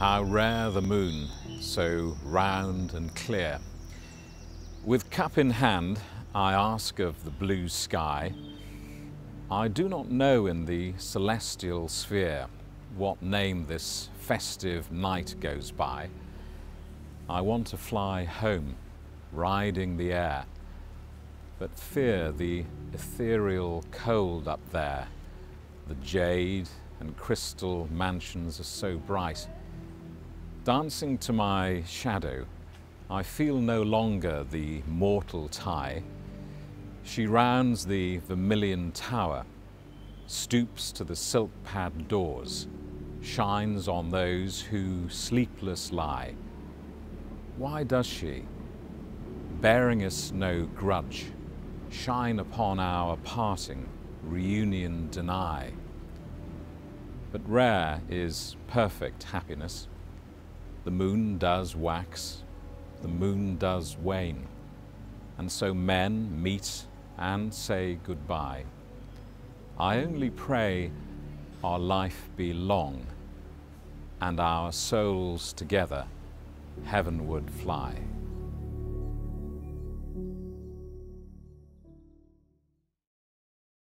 How rare the moon, so round and clear. With cup in hand, I ask of the blue sky. I do not know in the celestial sphere what name this festive night goes by. I want to fly home, riding the air, but fear the ethereal cold up there. The jade and crystal mansions are so bright. Dancing to my shadow, I feel no longer the mortal tie. She rounds the vermilion tower, stoops to the silk pad doors, shines on those who sleepless lie. Why does she, bearing us no grudge, shine upon our parting, reunion deny? But rare is perfect happiness. The moon does wax, the moon does wane, and so men meet and say goodbye. I only pray our life be long and our souls together heavenward fly.